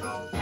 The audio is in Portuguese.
Música